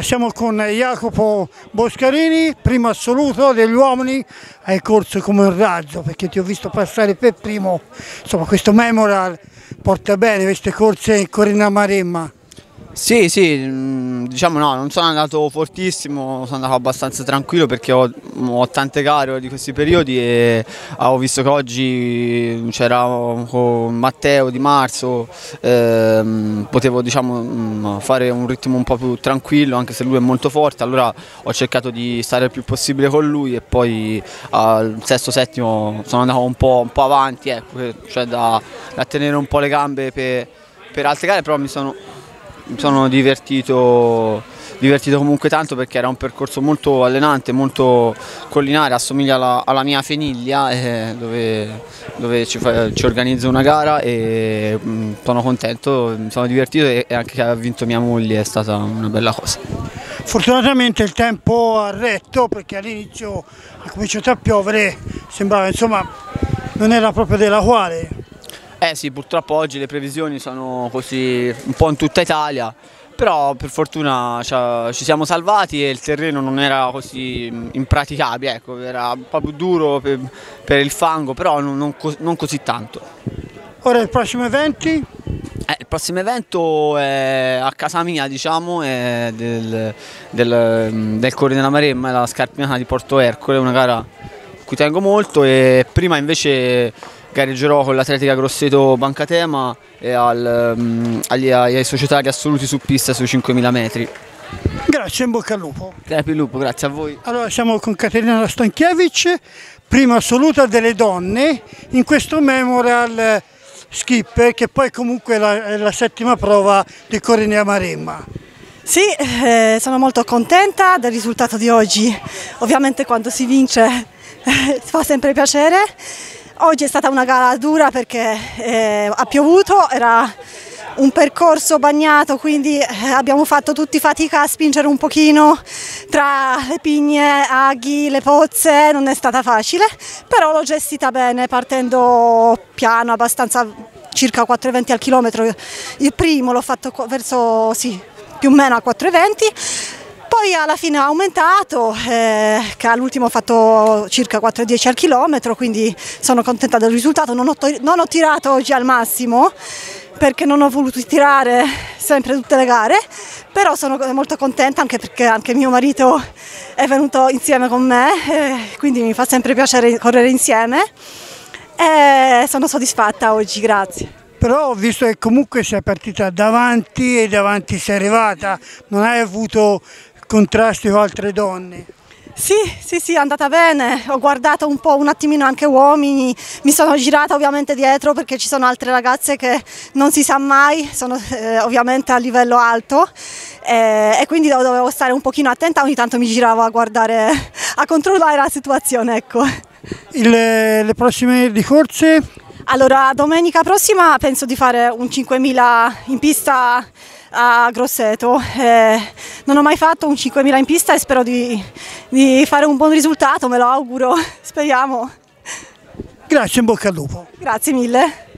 Siamo con Jacopo Boscarini, primo assoluto degli uomini, hai corso come un razzo perché ti ho visto passare per primo, insomma questo memorial porta bene queste corse in Corina Maremma. Sì, sì, mm, diciamo no, non sono andato fortissimo, sono andato abbastanza tranquillo perché ho, ho tante gare di questi periodi e ho visto che oggi c'era con Matteo Di Marzo, ehm, potevo diciamo, mm, fare un ritmo un po' più tranquillo anche se lui è molto forte, allora ho cercato di stare il più possibile con lui e poi al sesto, settimo sono andato un po', un po avanti, ecco, cioè da, da, tenere un po' le gambe per, per altre gare, però mi sono mi sono divertito, divertito, comunque tanto perché era un percorso molto allenante, molto collinare, assomiglia alla, alla mia Feniglia eh, dove, dove ci, fa, ci, organizzo una gara e mh, mm, sono contento, mi sono divertito e, e anche che ha vinto mia moglie è stata una bella cosa. Fortunatamente il tempo ha retto perché all'inizio ha cominciato a piovere, sembrava insomma non era proprio della quale. Eh sì, purtroppo oggi le previsioni sono così un po' in tutta Italia, però per fortuna ci siamo salvati e il terreno non era così impraticabile, ecco, era un po' più duro per, per il fango, però non, non, non, così tanto. Ora il prossimo evento? Eh, il prossimo evento è a casa mia, diciamo, è del, del, del Corre della Maremma, la Scarpinata di Porto Ercole, una gara a cui tengo molto e prima invece gareggerò con l'Atletica Grosseto Bancatema e al, um, agli, ai societari assoluti su pista sui 5.000 metri. Grazie, in bocca al lupo. Crepi lupo, grazie a voi. Allora siamo con Caterina Stanchiewicz, prima assoluta delle donne, in questo memorial skipper che poi comunque è la, è la settima prova di Corrinea Maremma. Sì, eh, sono molto contenta del risultato di oggi, ovviamente quando si vince eh, fa sempre piacere Oggi è stata una gara dura perché eh, ha piovuto, era un percorso bagnato, quindi eh, abbiamo fatto tutti fatica a spingere un pochino tra le pigne, aghi, le pozze, non è stata facile, però l'ho gestita bene partendo piano, abbastanza circa 4,20 al chilometro. Il primo l'ho fatto verso sì, più o meno a 4,20 poi alla fine ha aumentato, eh, all'ultimo ho fatto circa 4,10 al chilometro, quindi sono contenta del risultato. Non ho, non ho tirato oggi al massimo perché non ho voluto tirare sempre tutte le gare, però sono molto contenta anche perché anche mio marito è venuto insieme con me, eh, quindi mi fa sempre piacere correre insieme e sono soddisfatta oggi, grazie però ho visto che comunque sei partita davanti e davanti sei arrivata, non hai avuto contrasti con altre donne? Sì, sì, sì, è andata bene. Ho guardato un po' un attimino anche uomini, mi sono girata ovviamente dietro perché ci sono altre ragazze che non si sa mai, sono eh, ovviamente a livello alto eh, e quindi dovevo stare un pochino attenta, ogni tanto mi giravo a guardare, a controllare la situazione. Ecco. Il, le prossime ricorse? Allora, domenica prossima penso di fare un 5.000 in pista a Grosseto. Eh, non ho mai fatto un 5.000 in pista e spero di, di fare un buon risultato, me lo auguro, speriamo. Grazie, in bocca al lupo. Grazie mille.